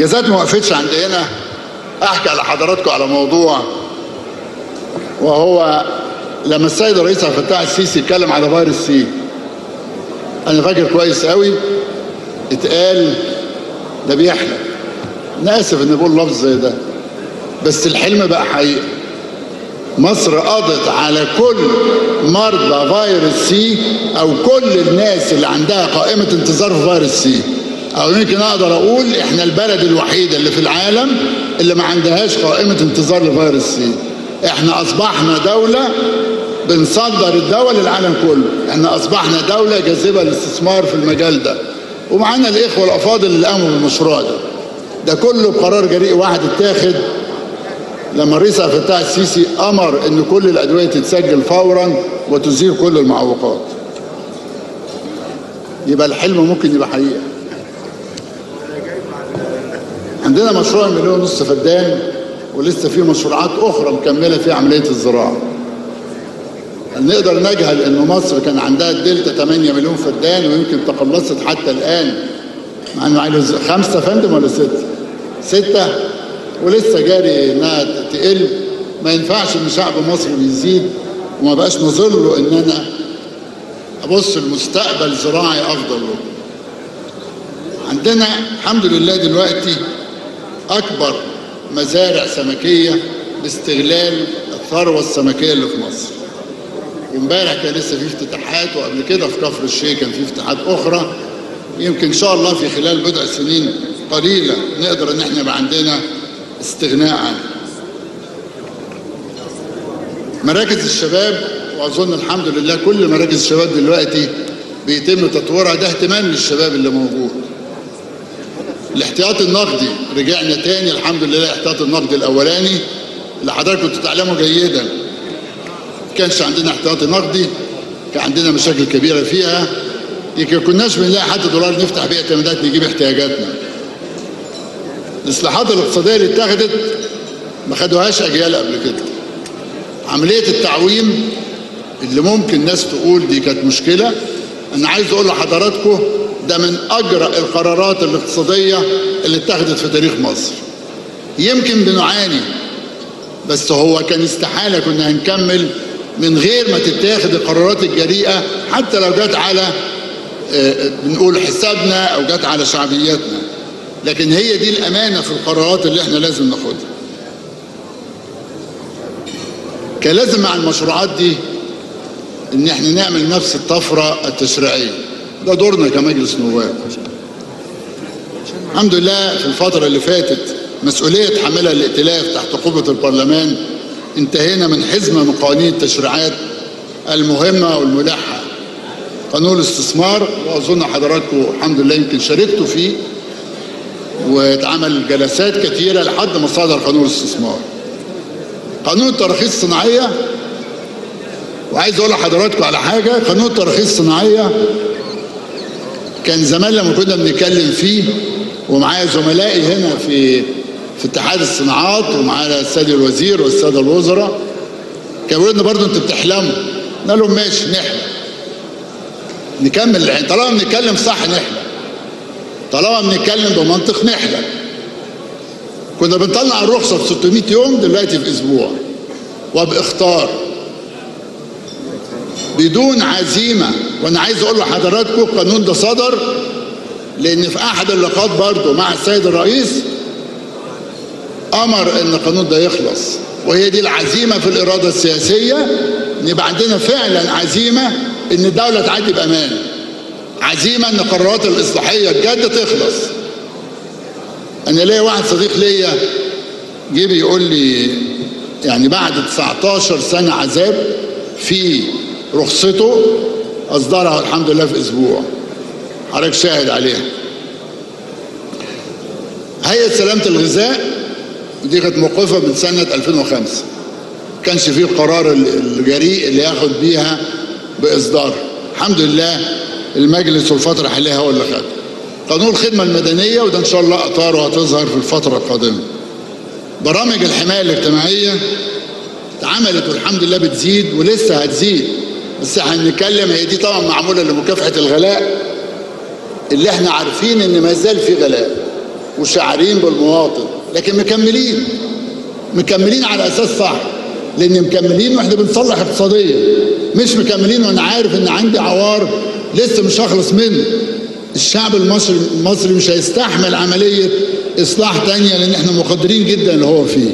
إنجازات ما وقفتش عند هنا أحكي على حضراتكم على موضوع. وهو لما السيد الرئيس عبد الفتاح السيسي اتكلم على فيروس سي. أنا فاكر كويس قوي اتقال ده بيحلم. أنا آسف إني بقول لفظ زي ده. بس الحلم بقى حقيقه مصر قضت على كل مرضى فيروس سي أو كل الناس اللي عندها قائمة انتظار في فيروس سي. أو يمكن أقدر أقول إحنا البلد الوحيده اللي في العالم اللي ما عندهاش قائمة انتظار لفيروس سي. إحنا أصبحنا دولة بنصدر الدواء للعالم كله. إحنا أصبحنا دولة جاذبة للاستثمار في المجال ده. ومعانا الإخوة الأفاضل اللي قاموا بالمشروع ده. ده كله بقرار جريء واحد اتاخد لما الرئيس عبد الفتاح السيسي أمر إن كل الأدوية تتسجل فورا وتزيل كل المعوقات. يبقى الحلم ممكن يبقى حقيقة. عندنا مشروع مليون ونص فدان ولسه في مشروعات أخرى مكملة في عملية الزراعة. نقدر نجهل إن مصر كان عندها الدلتا 8 مليون فدان ويمكن تقلصت حتى الآن. مع إنه خمسة فندم ولا ستة؟ ستة. ولسه جاري إنها تقل. ما ينفعش إن شعب مصر يزيد. وما بقاش نظر له إن أنا أبص لمستقبل زراعي أفضل له. عندنا الحمد لله دلوقتي أكبر مزارع سمكية باستغلال الثروة السمكية اللي في مصر. وامبارح كان لسه في افتتاحات وقبل كده في كفر الشيخ كان في افتتاحات أخرى يمكن إن شاء الله في خلال بضع سنين قليلة نقدر إن إحنا يبقى عندنا استغناء عنه. مراكز الشباب وأظن الحمد لله كل مراكز الشباب دلوقتي بيتم تطويرها ده اهتمام للشباب اللي موجود. الاحتياط النقدي. رجعنا تاني الحمد لله الاحتياط النقدي الأولاني اللي حضراتكم تتعلموا جيدا. كانش عندنا احتياطي نقدي كان عندنا مشاكل كبيرة فيها. يمكن كناش بنلاقي حتى دولار نفتح بيه اعتمادات نجيب احتياجاتنا. الاصلاحات الاقتصادية اللي اتخذت ما خدوهاش أجيال قبل كده. عملية التعويم اللي ممكن ناس تقول دي كانت مشكلة. أنا عايز أقول لحضراتكم ده من أجرأ القرارات الاقتصادية اللي اتخذت في تاريخ مصر. يمكن بنعاني بس هو كان استحالة كنا هنكمل من غير ما تتاخد القرارات الجريئة حتى لو جت على بنقول حسابنا أو جت على شعبيتنا لكن هي دي الأمانة في القرارات اللي إحنا لازم ناخدها. كان لازم مع المشروعات دي إن إحنا نعمل نفس الطفرة التشريعية. ده دورنا كمجلس نواب الحمد لله في الفترة اللي فاتت مسؤولية حاملها الائتلاف تحت قبه البرلمان انتهينا من حزمة من قوانين التشريعات المهمة والملحه قانون الاستثمار وأظن حضراتكم الحمد لله يمكن شاركتوا فيه واتعمل جلسات كثيرة لحد ما صدر قانون الاستثمار. قانون التراخيص الصناعية وعايز أقول لحضراتكم على حاجة قانون التراخيص الصناعية كان زمان لما كنا بنتكلم فيه ومعايا زملائي هنا في في اتحاد الصناعات ومعانا السيد الوزير والساده الوزراء كانوا يقولوا لنا برضه أنتوا بتحلموا. قلنا لهم ماشي نحلم. نكمل يعني طالما بنتكلم صح نحلم. طالما بنتكلم بمنطق نحلم. كنا بنطلع الرخصة في 600 يوم دلوقتي في أسبوع وباختار بدون عزيمة. وأنا عايز أقول لحضراتكم القانون ده صدر لأن في أحد اللقاءات برضه مع السيد الرئيس أمر إن القانون ده يخلص. وهي دي العزيمة في الإرادة السياسية إن يبقى عندنا فعلا عزيمة إن الدولة تعدي بأمان. عزيمة إن القرارات الإصلاحية الجاده تخلص. أنا ليا واحد صديق ليا جه بيقول لي يعني بعد 19 سنة عذاب في رخصته اصدرها الحمد لله في أسبوع. حضرتك شاهد عليها. هيئة سلامة الغذاء دي كانت موقفة من سنة 2005 كانش فيه القرار الجريء اللي ياخد بيها بإصدار. الحمد لله المجلس والفترة الحالية هو اللي خد. قانون الخدمة المدنية وده إن شاء الله أطاره هتظهر في الفترة القادمة. برامج الحماية الاجتماعية اتعملت والحمد لله بتزيد ولسه هتزيد. بس هنتكلم هي دي طبعا معمولة لمكافحة الغلاء. اللي إحنا عارفين إن ما زال في غلاء وشاعرين بالمواطن لكن مكملين مكملين على أساس صح لأن مكملين وإحنا بنصلح اقتصاديا. مش مكملين وأنا عارف إن عندي عوار لسه مش هخلص منه. الشعب المصري المصري مش هيستحمل عملية إصلاح تانية لأن إحنا مقدرين جدا اللي هو فيه.